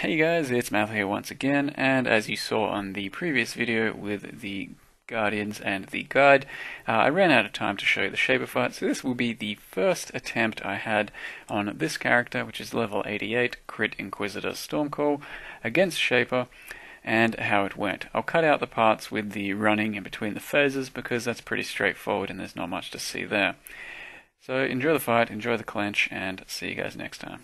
Hey guys, it's Math here once again, and as you saw on the previous video with the Guardians and the Guide, uh, I ran out of time to show you the Shaper fight, so this will be the first attempt I had on this character, which is level 88, Crit Inquisitor Stormcall, against Shaper, and how it went. I'll cut out the parts with the running in between the phases, because that's pretty straightforward and there's not much to see there. So enjoy the fight, enjoy the clench, and see you guys next time.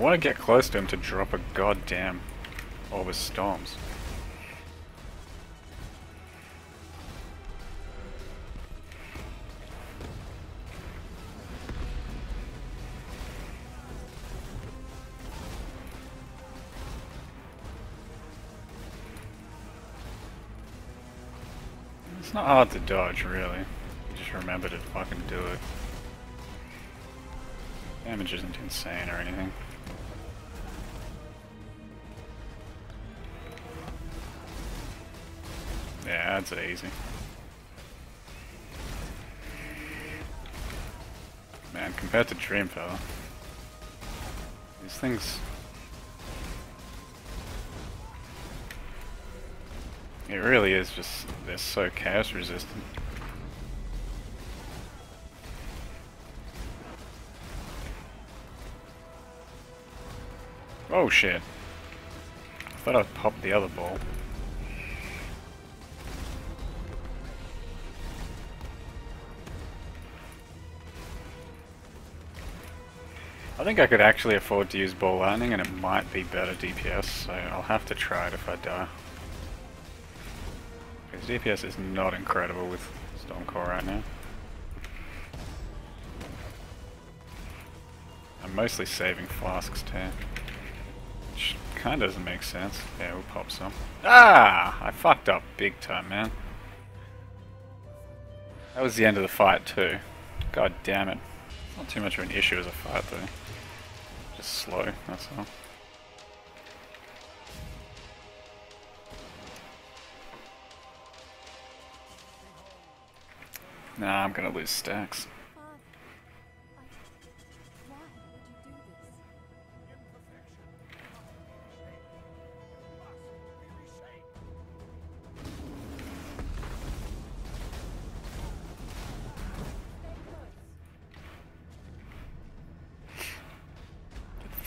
I want to get close to him to drop a goddamn orb of storms. It's not hard to dodge, really. You just remember to fucking do it. Damage isn't insane or anything. That's easy. Man, compared to Dreamfell, these things... It really is just, they're so chaos resistant. Oh shit. I thought I'd pop the other ball. I think I could actually afford to use Ball Lightning and it might be better DPS, so I'll have to try it if I die. Because DPS is not incredible with Stormcall right now. I'm mostly saving flasks too. Which kinda doesn't make sense. Yeah, we'll pop some. Ah! I fucked up big time, man. That was the end of the fight too. God damn it. Not too much of an issue as a fight though. Just slow, that's all. Nah, I'm gonna lose stacks.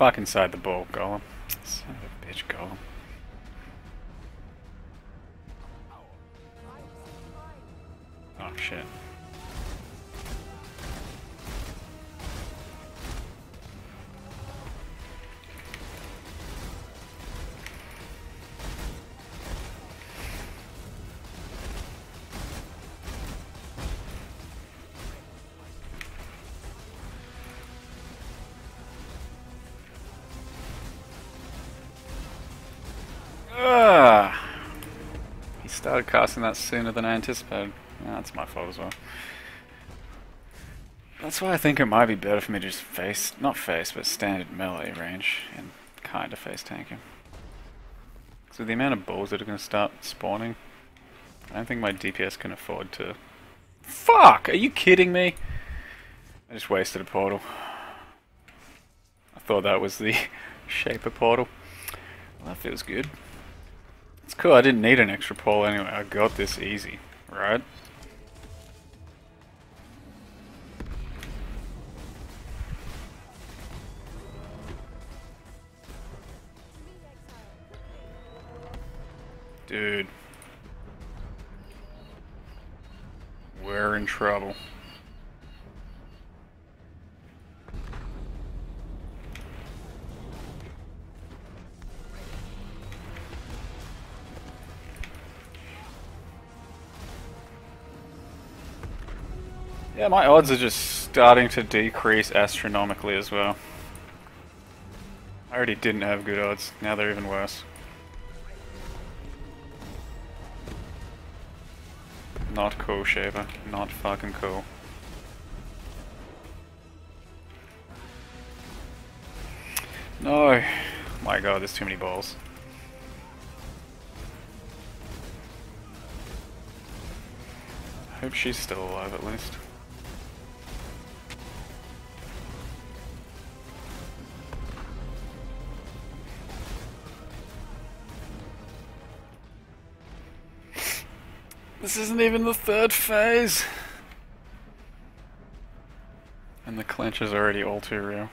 Fuck inside the ball, Golem. Son of a bitch, Golem. Oh shit. Ah. started casting that sooner than I anticipated. That's my fault as well. That's why I think it might be better for me to just face, not face, but standard melee range and kind of face tank him. So the amount of balls that are going to start spawning, I don't think my DPS can afford to... Fuck! Are you kidding me? I just wasted a portal. I thought that was the Shaper portal. Well, that feels good. It's cool, I didn't need an extra pole anyway, I got this easy, right? Dude. We're in trouble. Yeah, my odds are just starting to decrease astronomically as well. I already didn't have good odds, now they're even worse. Not cool, Shaper. Not fucking cool. No. My god, there's too many balls. I hope she's still alive at least. This isn't even the third phase! And the clinch is already all too real.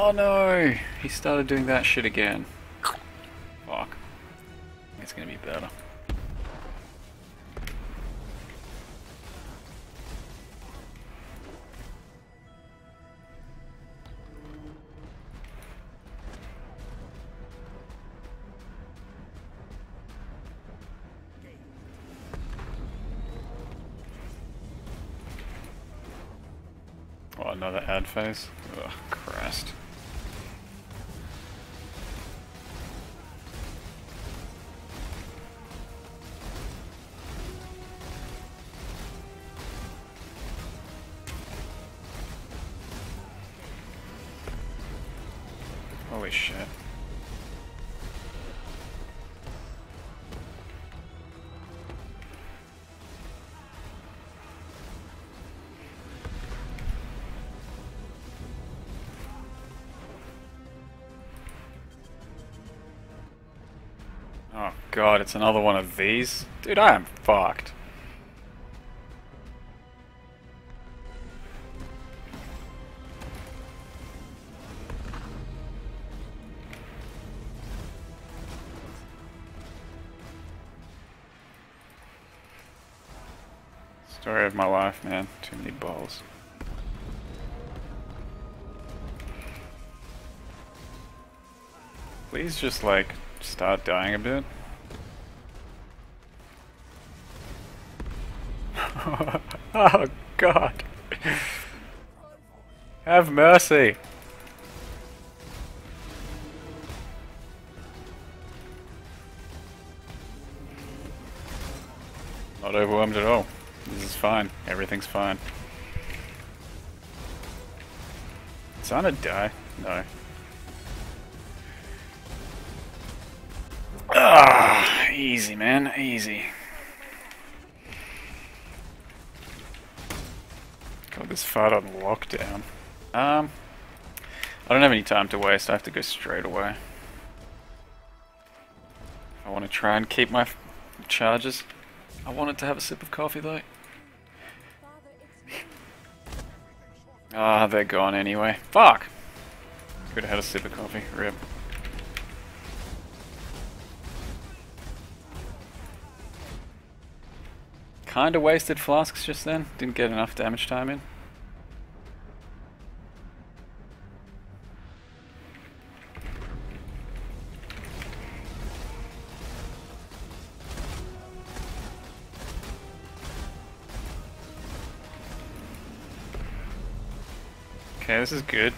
Oh no! He started doing that shit again. Fuck. It's gonna be better. Oh, another ad phase? Ugh, Christ. Oh, Holy shit. Oh god, it's another one of these? Dude, I am fucked. Story of my life, man. Too many balls. Please just like start dying a bit. oh god. Have mercy. Not overwhelmed at all. This is fine. Everything's fine. It's on a die? No. Ah, easy, man. Easy. Got this far on lockdown. Um, I don't have any time to waste. I have to go straight away. I want to try and keep my charges. I wanted to have a sip of coffee though. Ah, they're gone anyway. Fuck! Could have had a sip of coffee. Rip. Kinda wasted flasks just then. Didn't get enough damage time in. Okay, this is good.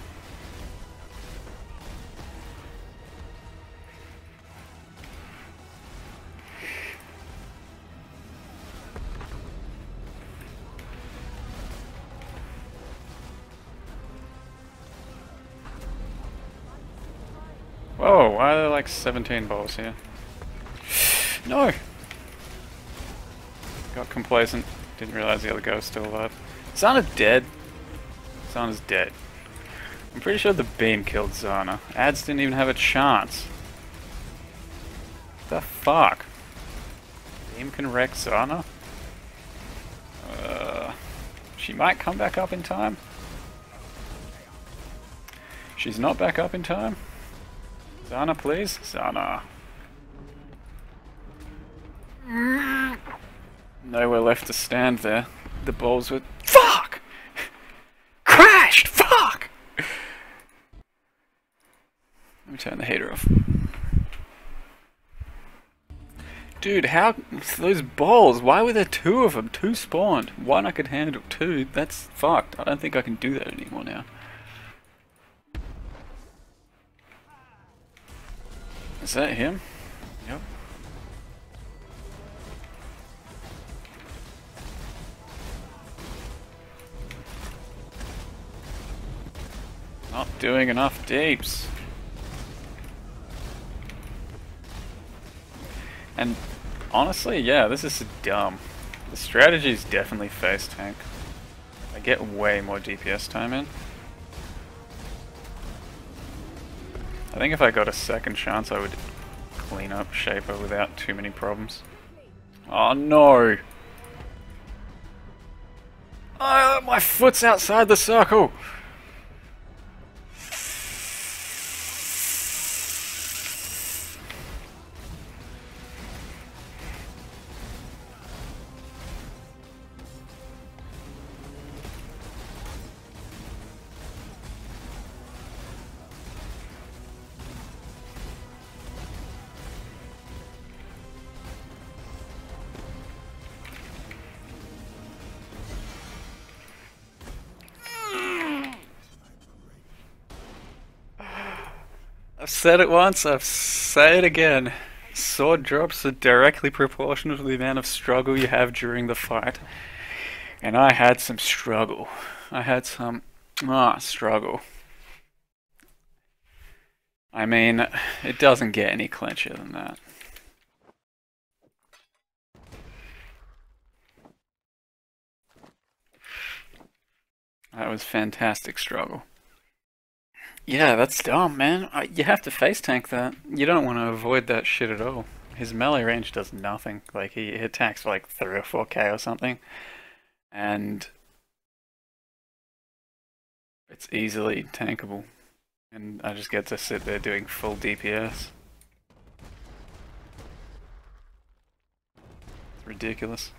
Whoa, why are there like 17 balls here? No! Got complacent. Didn't realize the other guy was still alive. Sounded dead. Zana's dead. I'm pretty sure the beam killed Zana. Ads didn't even have a chance. The fuck? Beam can wreck Zana? Uh, she might come back up in time. She's not back up in time. Zana, please? Zana. Nowhere left to stand there. The balls were... Fuck! Crashed! Fuck! Let me turn the heater off. Dude, how... Those balls, why were there two of them? Two spawned. One I could handle, two, that's fucked. I don't think I can do that anymore now. Is that him? Yep. Not doing enough deeps. And honestly, yeah, this is dumb. The strategy is definitely face tank. I get way more DPS time in. I think if I got a second chance I would clean up Shaper without too many problems. Oh no! Oh, my foot's outside the circle! I've said it once, I've say it again. Sword drops are directly proportional to the amount of struggle you have during the fight. And I had some struggle. I had some ah struggle. I mean, it doesn't get any clincher than that. That was fantastic struggle. Yeah, that's dumb, man. You have to face tank that. You don't want to avoid that shit at all. His melee range does nothing. Like, he attacks like 3 or 4k or something. And it's easily tankable. And I just get to sit there doing full DPS. It's ridiculous.